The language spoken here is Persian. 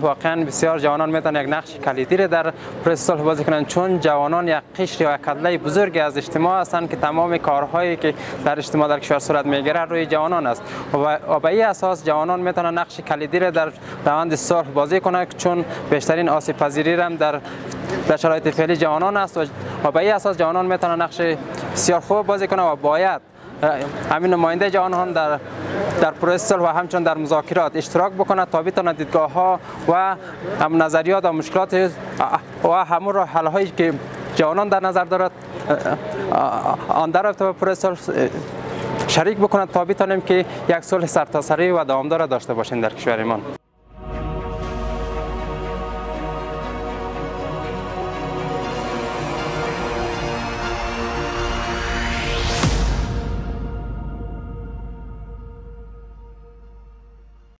واقعا بسیار جوانان می‌تونن یک نقش کلیدی را در پروسه صلح بازی کنند. چون جوانان یک قشر یا کدله بزرگی از اجتماع هستند که تمام کارهایی که در اجتماع در کشور صورت می‌گیره روی جوانان است. و به این اساس جوانان می‌تونن نقش کلیدی را در روند صلح بازی کنند چون بیشترین آسیب پذیری را در در شرایط فعلی جوانان است. و به این اساس جوانان می‌تونن نقش بسیار خوب بازی کنند و باید همین نماینده جوانان در در پروسه و همچنین در مذاکرات اشتراک بکنه تا بتونه دیدگاه ها و هم نظریات و مشکلات و همون راه حل هایی که جوانان در نظر دارد آن در رابطه پروسه شریک بکنند تا بتونیم که یک صلح سرتاسری و دوامدار داشته باشیم در کشورمان